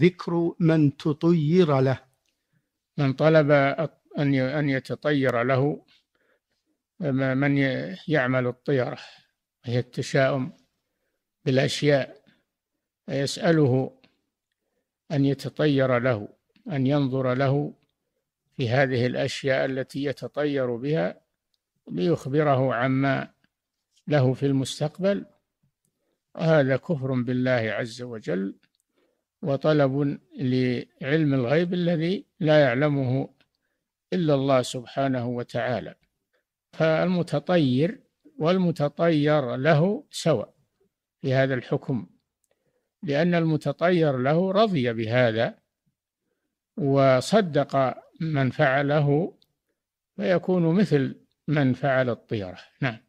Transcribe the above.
ذكر من تطير له. من طلب أن أن يتطير له من يعمل الطيرة. هي التشاؤم بالأشياء. يسأله أن يتطير له أن ينظر له في هذه الأشياء التي يتطير بها ليخبره عما له في المستقبل. هذا كفر بالله عز وجل. وطلب لعلم الغيب الذي لا يعلمه إلا الله سبحانه وتعالى. فالمتطير والمتطير له سواء في هذا الحكم لأن المتطير له رضي بهذا وصدق من فعله فيكون مثل من فعل الطيرة. نعم.